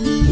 Mm-hmm.